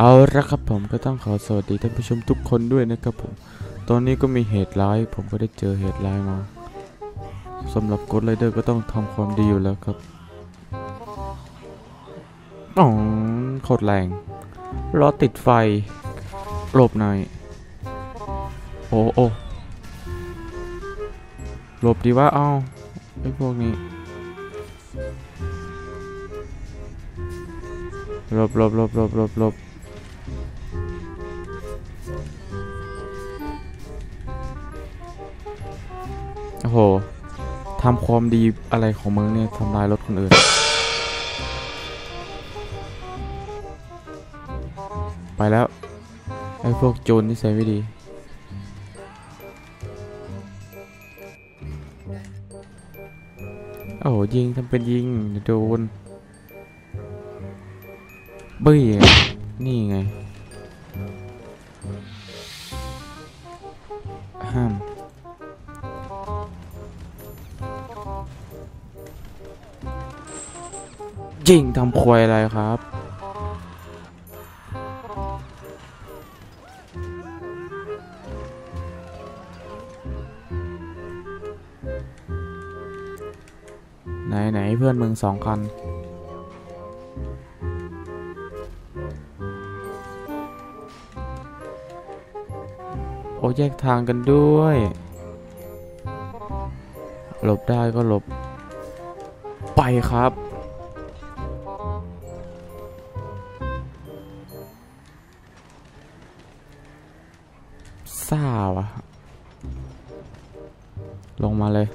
เอาละครับผมก็ต้องขอสวัสดีท่านผู้ชมทุกคนด้วยนะครับผม ตอนนี้ก็มีเหตุร้าย ผมก็ได้เจอเหตุร้ายมาสำหรับกดไรเดอร์ก็ต้องทำความดีอยู่แล้วครับอ๋อโคตรแรงล้อติดไฟหลบหน่อย โอ้โอ้หลบดีว่าเอ้าไอ้พวกนี้หลบหลบหลบหลบหลบหลบ ทำความดีอะไรของมึงเนี่ยทำลายรถคนอื่น ไปแล้ว ไอ้พวกโจรที่ใส่ไม่ดี โอ้โหยิงทำเป็นยิงโดนเบ้ยอนี่ไง ยิงทำควยอะไรครับ ไหนไหนเพื่อนมึงสองคันโอ้แยกทางกันด้วย หลบได้ก็หลบ ไปครับ เลย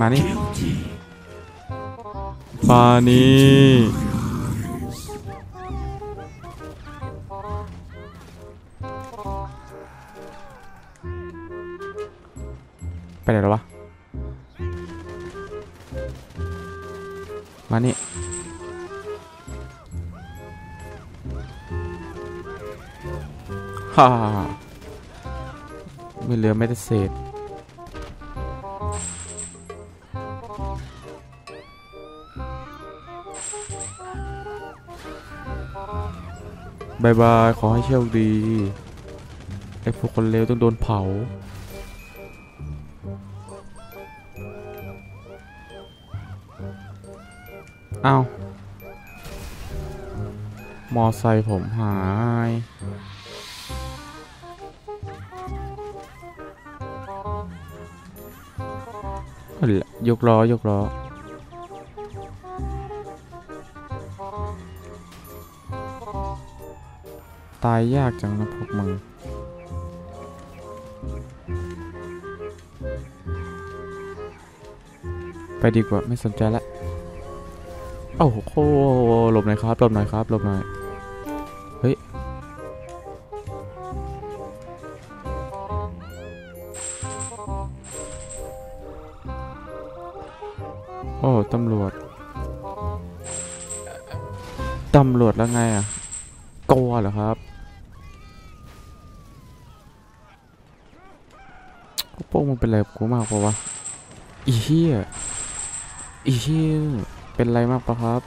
มานี่มานี่ไปไหนแล้ววะ ฮ่าไม่เหลือไม่ได้เศษบายบาย ขอให้โชคดี ไอ้พวกคนเลวต้องโดนเผา เอ้ามอไซค์ผมหาย ยกล้อ ยกล้อ ตายยากจังนะพวกมึงไปดีกว่าไม่สนใจละโอ้โหหลบหน่อยครับหลบหน่อยครับหลบหน่อย อ้ตำรวจ ตำรวจแล้วไงอะกลัวเหรอครับพวกมึงเป็นอะไรกูมากปะวะอีเหี้ยอีเหี้ยเป็นไรมากปะครับ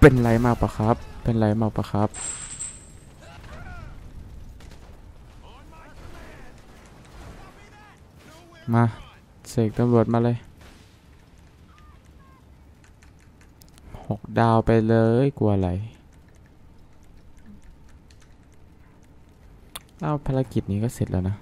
เป็นไรมากปะครับ เป็นไรมากปะครับ มาเสกตำรวจมาเลยหกดาวไปเลยกลัวอะไรเอาภารกิจนี้ก็เสร็จแล้วนะ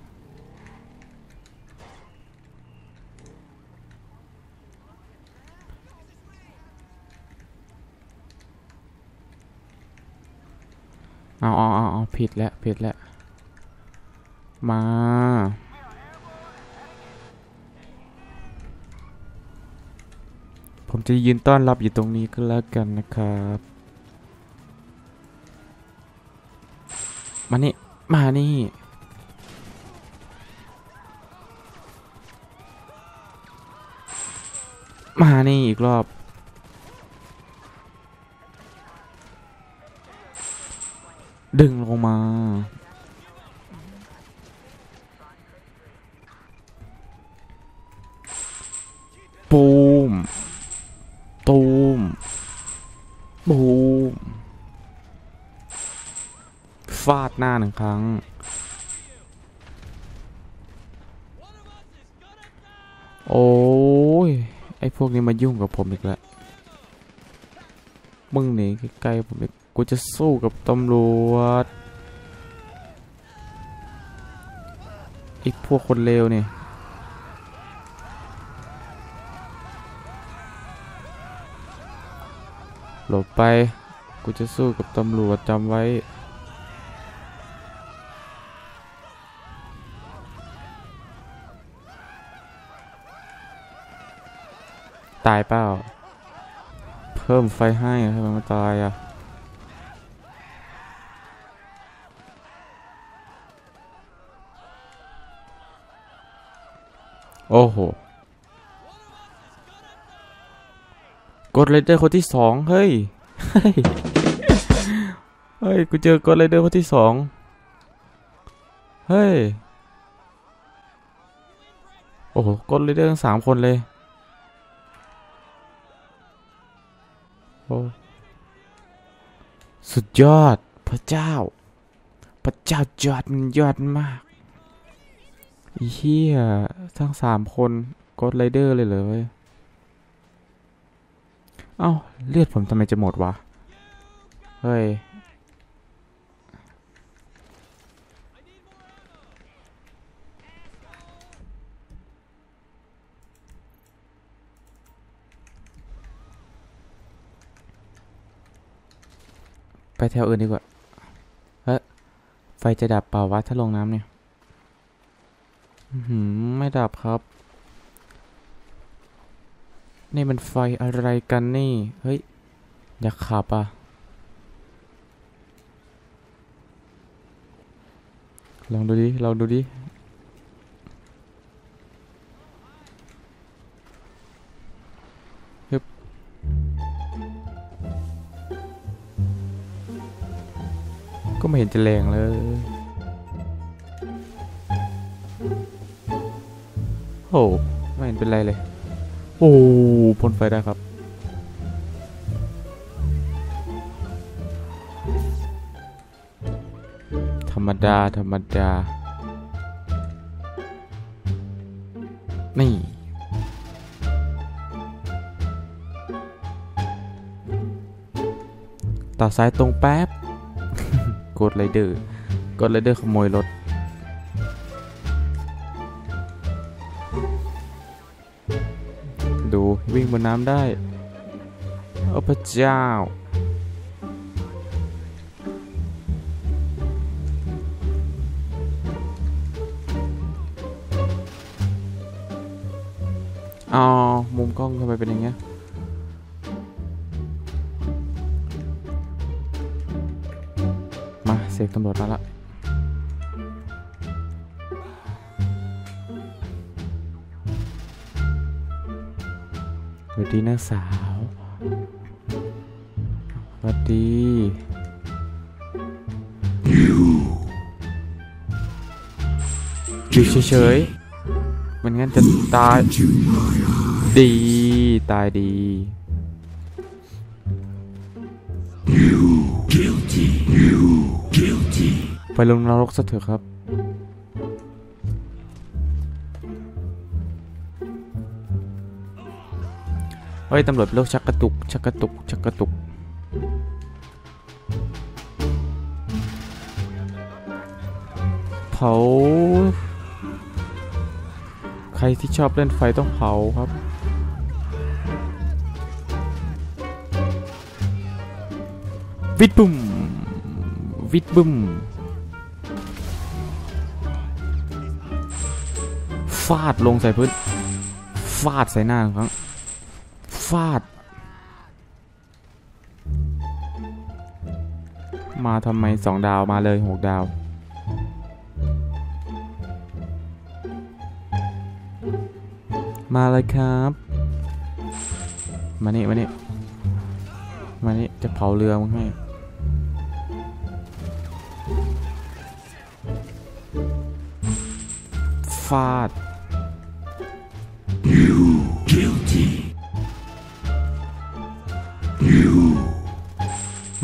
เอาเอาเอาผิดแล้วผิดแล้ว มา ผมจะยืนต้อนรับอยู่ตรงนี้ก็แล้วกันนะครับ มานี่ มานี่มานี่อีกรอบ ดึงลงมา บูมฟาดหน้าหนึ่งครั้ง โอ้ย ไอพวกนี้มายุ่งกับผมอีกแล้ว มึงหนีใกล้ๆผมอีกกูจะสู้กับตำรวจไอพวกคนเลวเนี่ย หลบไป กูจะสู้กับตำรวจจำไว้ ตายเปล่า เพิ่มไฟให้ทำไมมันตายอะโอ้โห กดไรเดอร์คนที่สองเฮ้ย เฮ้ยเฮ้ยกูเจอกดไรเดอร์คนที่สองเฮ้ย โอ้โหกดไรเดอร์ทั้งสามคนเลย โอ้ สุดยอด พระเจ้า พระเจ้ายอดมันยอดมากอีเหี้ยทั้งสามคนกดไรเดอร์เลยเหรอเว้ย เอ้า เลือดผมทำไมจะหมดวะ เฮ้ย ไปแถวอื่นดีกว่า เฮ้ย ไฟจะดับเปล่าวะ ถ้าลงน้ำเนี่ยหือไม่ดับครับ นี่มันไฟอะไรกันนี่ เฮ้ย อยากขับอะ ลองดูดิลองดูดิ ฮึบ ก็ไม่เห็นจะแรงเลยโอ้ไม่เห็นเป็นไรเลย โอ้พ่นไฟได้ครับ ธรรมดา ธรรมดา นี่ ต่อสายตรงแป๊บ กดไรเดอร์กดไรเดอร์ขโมยรถ บนน้ำได้โอ้พระเจ้า อ๋อ มุมกล้องทำไมเป็นอย่างเงี้ยมาเสกตำรวจมาละ ดีนักสาวสวัสดีอยู่เฉยๆมันงั้นจะตายดี ตายดีไปลงนรกซะเถอะครับ เฮ้ยตำรวจโลกชักกระตุก ชักกระตุก ชักกระตุก เผา ใครที่ชอบเล่นไฟต้องเผาครับ วิดบุ้ม วิดบุ้มฟาดลงใส่พื้น ฟาดใส่หน้าครั้ง ฟาด มาทำไมสองดาวมาเลยหกดาว มาเลยครับ มานี่ มานี่ มานี่ จะเผาเรือมึงให้ฟาดฟ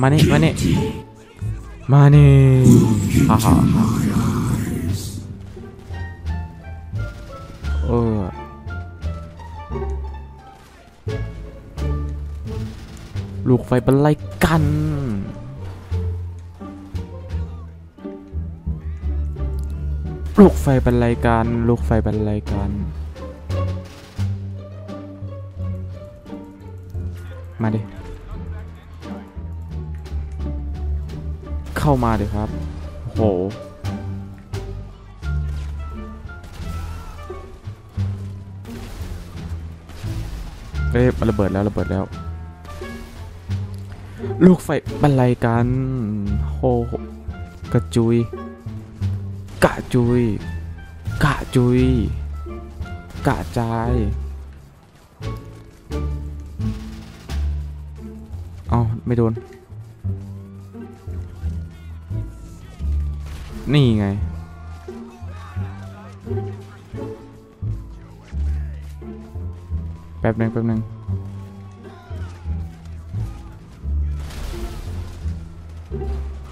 มานี่มานี่มานี่ฮ่าฮ่าฮ่าเออลูกไฟบรรลัยกัน ลูกไฟบรรลัยกัน ลูกไฟบรรลัยกัน มาดิ เข้ามาเดิครับ โห เอ้ยมันระเบิดแล้วระเบิดแล้ว ลูกไฟบรรลัยกันโหกระจุย กะจุย กะจุย กะจายเอาไม่โดน นี่ไง แป๊บหนึ่งแป๊บหนึ่ง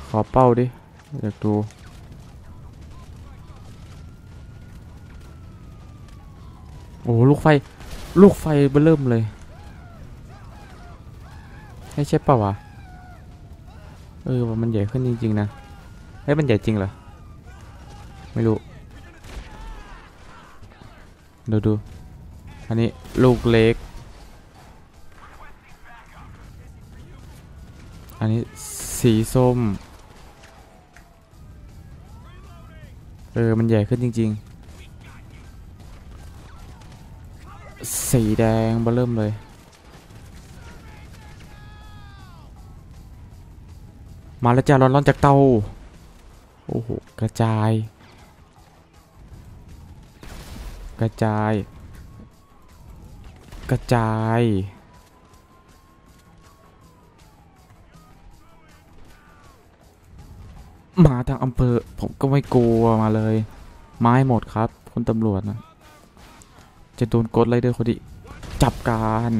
ขอเป้าดิ อยากดู โอ้ลูกไฟ ลูกไฟเบอเริ่มเลย ให้ใช่เปล่าวะ เออ มันใหญ่ขึ้นจริง ๆ นะ เฮ้ย มันใหญ่จริงเหรอ ไม่รู้ ดูดู อันนี้ลูกเล็ก อันนี้สีส้ม เออ มันใหญ่ขึ้นจริง ๆ สีแดงเบอเริ่มเลยมาแล้วจ้าร้อนๆจากเตา โอ้โห กระจาย กระจาย กระจาย มาทางอำเภอ ผมก็ไม่กลัวมาเลย ไม้หมดครับ คุณตำรวจนะ จะโดนกดไรเดอร์คนดีจับการ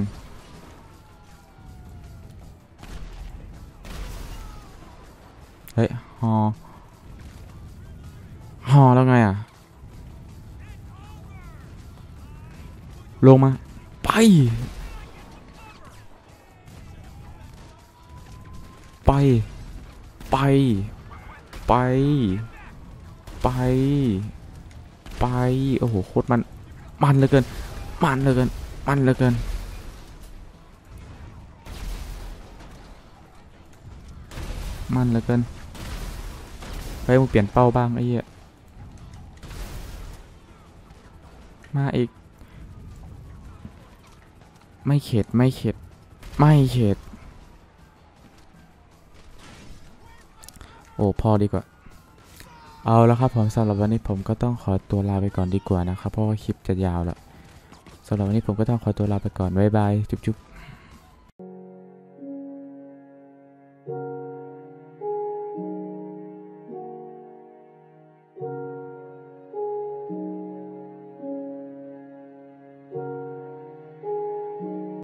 เฮ้ยฮอ ลงมา ไป ไป ไป ไป ไป ไป โอ้โห โคตรมัน มันเหลือเกิน มันเหลือเกิน มันเหลือเกิน มันเหลือเกินไปมึงเปลี่ยนเป้าบ้างไอ้เหี้ย มาอีก ไม่เข็ด ไม่เข็ด ไม่เข็ด โอ้พอดีกว่า เอาแล้วครับผมสำหรับวันนี้ผมก็ต้องขอตัวลาไปก่อนดีกว่านะครับ เพราะว่าคลิปจะยาวแล้วสำหรับวันนี้ผมก็ต้องขอตัวลาไปก่อน บ๊ายบาย จุ๊บๆ